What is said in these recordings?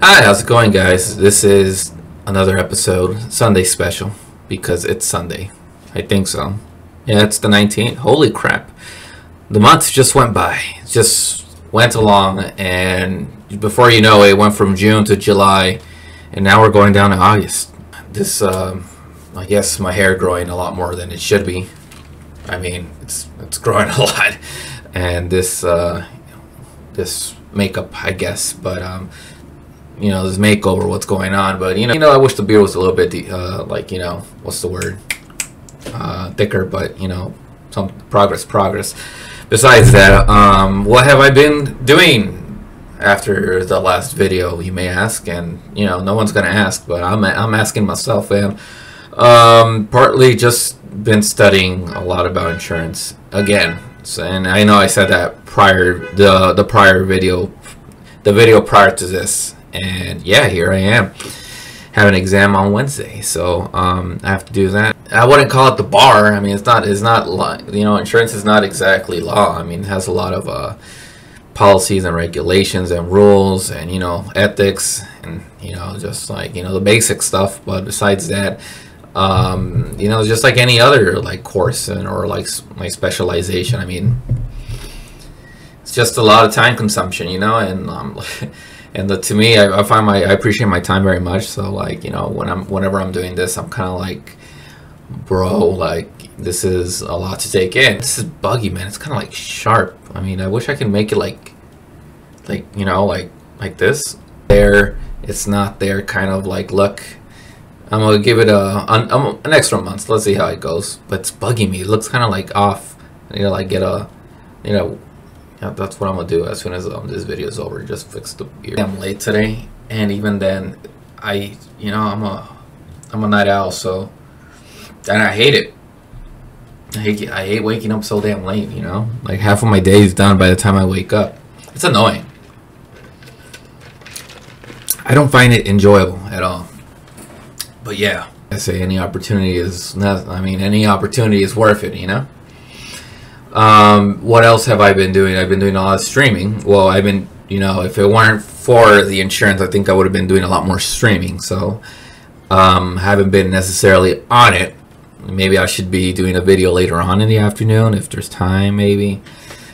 Hi, how's it going, guys? This is another episode, Sunday special, because it's Sunday. I think so. Yeah, it's the 19th. Holy crap. The month just went by. Just went along, and before you know it, it went from June to July, and now we're going down to August. This, um, I guess my hair growing a lot more than it should be. I mean, it's it's growing a lot, and this uh, this makeup, I guess, but um, you know, this makeover, what's going on. But you know, you know, I wish the beard was a little bit uh, like you know, what's the word, uh, thicker. But you know, some progress, progress. Besides that, um, what have I been doing after the last video? You may ask, and you know, no one's gonna ask, but I'm I'm asking myself, and um, partly just been studying a lot about insurance again. So, and I know I said that prior the the prior video, the video prior to this, and yeah, here I am. Have an exam on Wednesday, so um, I have to do that. I wouldn't call it the bar. I mean, it's not. It's not. You know, insurance is not exactly law. I mean, it has a lot of uh, policies and regulations and rules and you know ethics and you know just like you know the basic stuff. But besides that, um, you know, just like any other like course and or like my specialization. I mean, it's just a lot of time consumption, you know, and um, and the, to me, I, I find my I appreciate my time very much. So like you know, when I'm whenever I'm doing this, I'm kind of like, bro, like this is a lot to take in. This is buggy, man. It's kind of like sharp. I mean, I wish I could make it like, like you know, like like this. There, it's not there. Kind of like look. I'm gonna give it a an, um, an extra month. Let's see how it goes. But it's bugging me. It looks kind of like off. Need to like get a, you know, yeah, that's what I'm gonna do as soon as um, this video is over. Just fix the beard. I'm late today, and even then, I, you know, I'm a, I'm a night owl, so, and I hate it. I hate, I hate waking up so damn late. You know, like half of my day is done by the time I wake up. It's annoying. I don't find it enjoyable at all. But yeah, I say any opportunity is not. I mean, any opportunity is worth it. You know. Um, what else have I been doing? I've been doing a lot of streaming. Well, I've been, you know, if it weren't for the insurance, I think I would have been doing a lot more streaming. So, um, haven't been necessarily on it. Maybe I should be doing a video later on in the afternoon if there's time. Maybe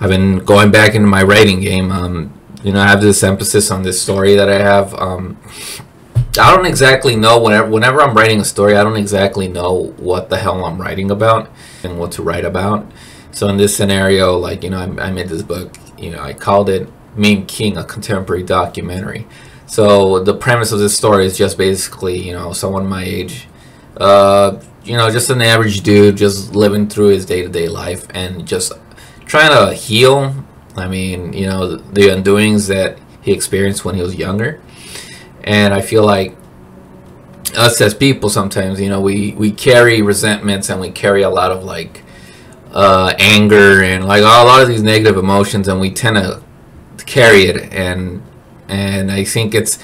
I've been going back into my writing game. Um, you know, I have this emphasis on this story that I have. Um, I don't exactly know whenever whenever I'm writing a story, I don't exactly know what the hell I'm writing about and what to write about. So in this scenario, like you know, I, I made this book. You know, I called it Meme King, a contemporary documentary. So the premise of this story is just basically, you know, someone my age, uh, you know, just an average dude, just living through his day-to-day life and just trying to heal. I mean, you know, the undoings that he experienced when he was younger, and I feel like us as people sometimes, you know, we we carry resentments and we carry a lot of like uh, anger and like a lot of these negative emotions, and we tend to carry it. And and I think it's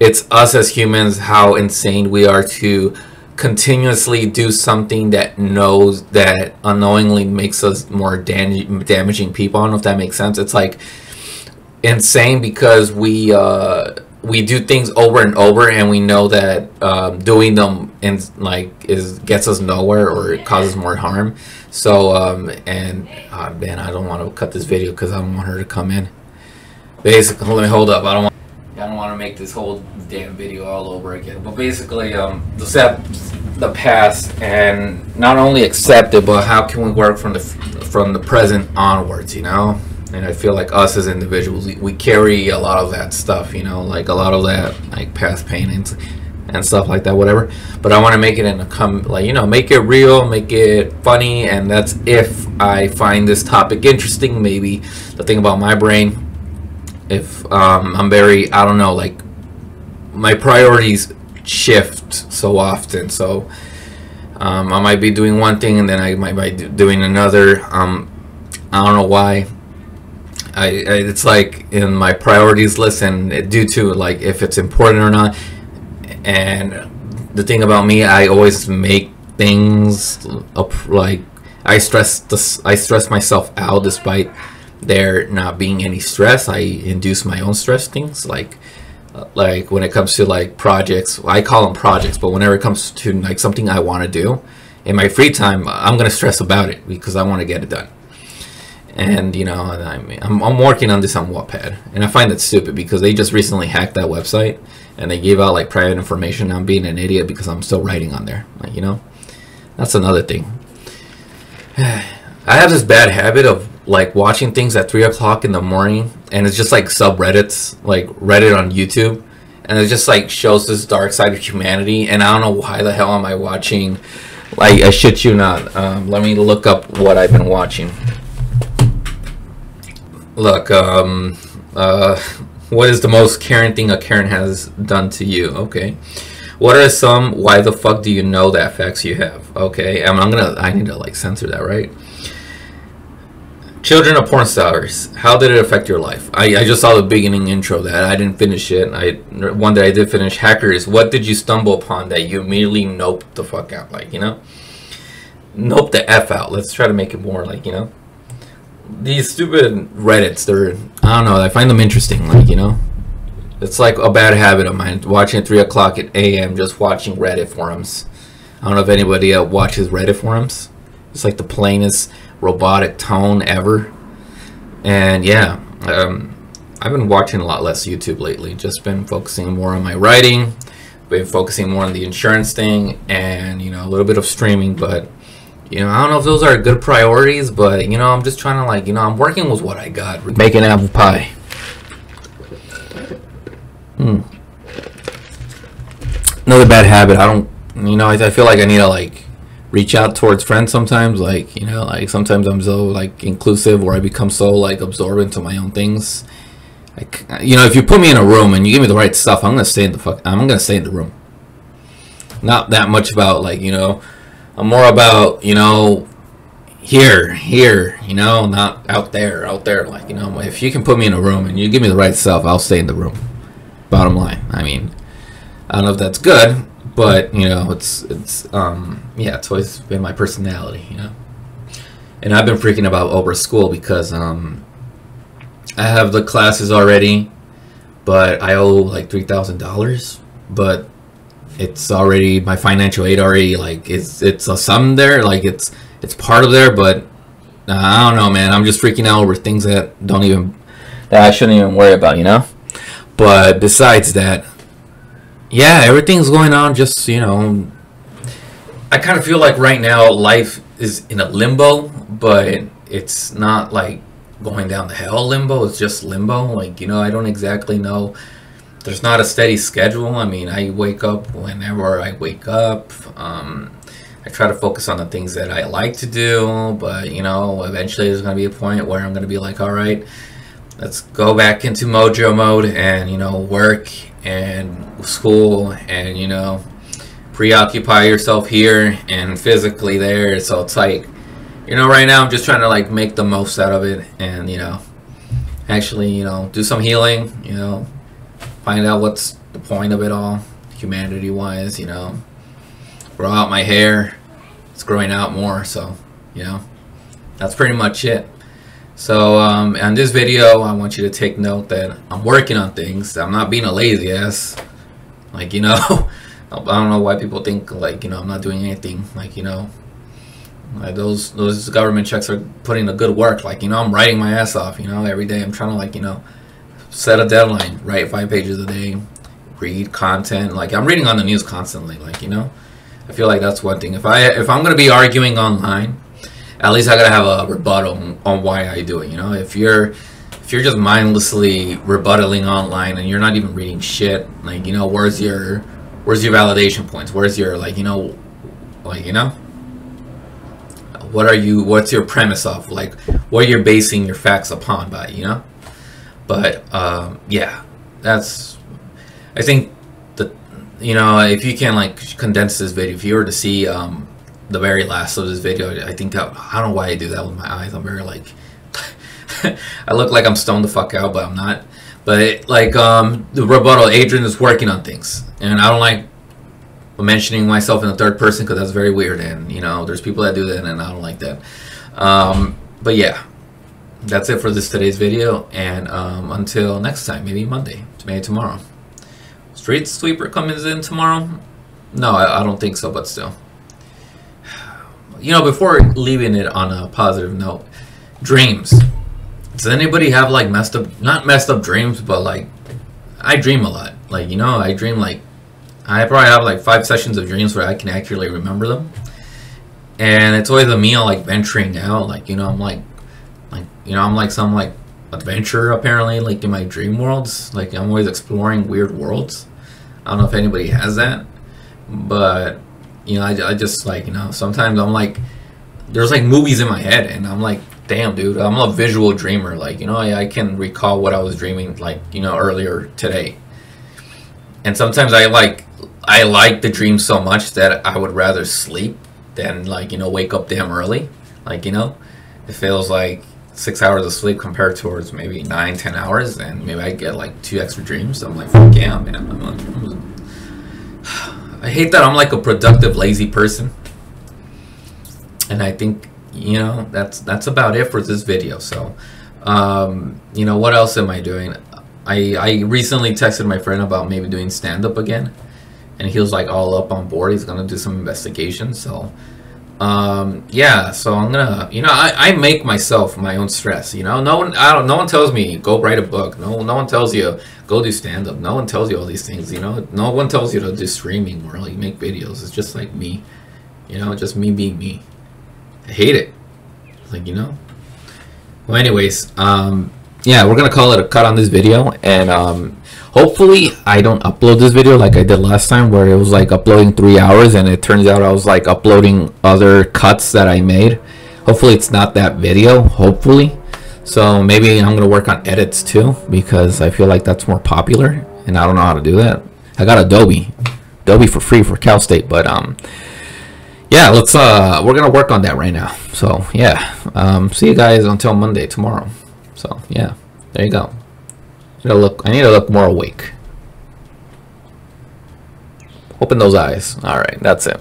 it's us as humans how insane we are to continuously do something that knows that unknowingly makes us more dam- damaging people. I don't know if that makes sense. It's like insane because we uh, we do things over and over, and we know that um, doing them in like is gets us nowhere or it causes more harm. So um, and oh, man, I don't want to cut this video because I don't want her to come in. Basically, let me hold up. I don't want. I don't want to make this whole damn video all over again. But basically, um, accept the past and not only accept it, but how can we work from the from the present onwards? You know and I feel like us as individuals, we, carry a lot of that stuff, you know, like a lot of that, like past pain and, and stuff like that, whatever. But I want to make it in a come, like you know, make it real, make it funny, and that's if I find this topic interesting. Maybe the thing about my brain, if um, I'm very, I don't know, like my priorities shift so often, so. Um, I might be doing one thing and then I might be doing another. Um, I don't know why. I, I, it's like in my priorities list and due to like if it's important or not. And the thing about me i always make things up like i stress this i stress myself out despite there not being any stress. I induce my own stress things like like when it comes to like projects i call them projects but whenever it comes to like something i want to do in my free time i'm going to stress about it because i want to get it done and you know I'm, I'm, I'm working on this on wattpad. And i find that stupid because they just recently hacked that website and they gave out like private information. I'm being an idiot because i'm still writing on there like you know? That's another thing. I have this bad habit of like watching things at 3 o'clock in the morning and it's just like subreddits like reddit on youtube. And it just like shows this dark side of humanity. And i don't know why the hell am i watching like i shit you not um, let me look up what i've been watching look um uh what is the most Karen thing a Karen has done to you okay what are some why the fuck do you know that facts you have okay I'm, I'm gonna i need to like censor that right Children of porn stars. How did it affect your life? I, I just saw the beginning intro that I didn't finish it. I one that I did finish. Hackers. What did you stumble upon that you immediately nope the fuck out? Like you know, nope the f out. Let's try to make it more like you know. These stupid Reddits. They're I don't know. I find them interesting. Like you know, it's like a bad habit of mine. Watching at three o'clock at a.m. Just watching Reddit forums. I don't know if anybody uh, watches Reddit forums. It's like the plainest robotic tone ever. And yeah, um, I've been watching a lot less YouTube lately. Just been focusing more on my writing, been focusing more on the insurance thing, and you know a little bit of streaming. But you know I don't know if those are good priorities, but you know I'm just trying to like you know I'm working with what I got. Making apple pie. Hmm. Another bad habit. I don't. You know I, I feel like I need to like reach out towards friends sometimes like you know like sometimes i'm so like inclusive or i become so like absorbent to my own things like you know if you put me in a room and you give me the right stuff i'm gonna stay in the fuck i'm gonna stay in the room not that much about like you know i'm more about you know here here you know not out there out there. Like you know if you can put me in a room and you give me the right stuff i'll stay in the room. Bottom line. I mean i don't know if that's good but you know it's it's um yeah it's always been my personality you know. And i've been freaking about over school because um i have the classes already but i owe like three thousand dollars. But it's already my financial aid already like it's it's a sum there like it's it's part of there but i don't know man i'm just freaking out over things that don't even that i shouldn't even worry about you know but besides that yeah, everything's going on. Just you know, I kind of feel like right now life is in a limbo, but it's not like going down the hell limbo. It's just limbo. Like you know, I don't exactly know. There's not a steady schedule. I mean, I wake up whenever I wake up. Um, I try to focus on the things that I like to do, but you know, eventually there's gonna be a point where I'm gonna be like, all right, let's go back into mojo mode and you know work and school and you know preoccupy yourself here and physically there so it's like you know right now i'm just trying to like make the most out of it and you know actually you know do some healing you know find out what's the point of it all humanity wise you know grow out my hair it's growing out more so you know that's pretty much it so um, on this video, I want you to take note that I'm working on things. I'm not being a lazy ass. Like, you know, I don't know why people think like, you know, I'm not doing anything. Like, you know, like those those government checks are putting a good work. Like, you know, I'm writing my ass off, you know, every day. I'm trying to like, you know, set a deadline, write five pages a day, read content. Like I'm reading on the news constantly, like, you know. I feel like that's one thing. If I if I'm gonna be arguing online at least I gotta have a rebuttal on why I do it. You know, if you're if you're just mindlessly rebuttaling online and you're not even reading shit, like you know, where's your where's your validation points? Where's your like you know, like you know, what are you? What's your premise of? Like, what you're basing your facts upon by? You know, but um, yeah, that's I think the you know if you can like condense this video, if you were to see um, the very last of this video, I think I, I don't know why I do that with my eyes. I'm very like, I look like I'm stoned the fuck out, but I'm not. But like um, the rebuttal, Adrian is working on things, and I don't like mentioning myself in the third person because that's very weird. And you know, there's people that do that, and I don't like that. Um, but yeah, that's it for this today's video, and um, until next time, maybe Monday, maybe tomorrow. Street Sweeper comes in tomorrow? No, I, I don't think so, but still. You know, before leaving it on a positive note, dreams. Does anybody have like messed up, not messed up dreams, but like, I dream a lot. Like, you know, I dream like, I probably have like five sessions of dreams where I can actually remember them. And it's always a meal like venturing out. Like, you know, I'm like, like, you know, I'm like some like adventurer apparently, like in my dream worlds. Like, I'm always exploring weird worlds. I don't know if anybody has that, but you know, I, I just like, you know, sometimes I'm like, there's like movies in my head, and I'm like, damn, dude, I'm a visual dreamer. Like, you know, I, I can recall what I was dreaming, like, you know, earlier today. And sometimes I like, I like the dream so much that I would rather sleep than like, you know, wake up damn early. Like, you know, it feels like six hours of sleep compared towards maybe nine, ten hours, and maybe I get like two extra dreams. So I'm like, fuck yeah, man. I'm, I'm, I'm, I hate that I'm like a productive, lazy person. And I think, you know, that's that's about it for this video. So, um, you know, what else am I doing? I, I recently texted my friend about maybe doing stand-up again. And he was like all up on board. He's going to do some investigation. So, um, yeah, so I'm gonna, you know, I, I make myself my own stress. You know, no one, I don't, no one tells me go write a book. No, no one tells you go do stand up. No one tells you all these things. You know, no one tells you to do streaming or like make videos. It's just like me, you know, just me being me. I hate it. Like you know. Well, anyways, um, yeah, we're gonna call it a cut on this video, and um, hopefully I don't upload this video like I did last time where it was like uploading three hours and it turns out I was like uploading other cuts that I made. Hopefully it's not that video hopefully. So maybe I'm gonna work on edits too because I feel like that's more popular and I don't know how to do that. I got Adobe. Adobe for free for Cal State but um yeah let's uh we're gonna work on that right now. So yeah um see you guys until Monday tomorrow so yeah there you go I need to look. I need to look more awake. Open those eyes. All right, that's it.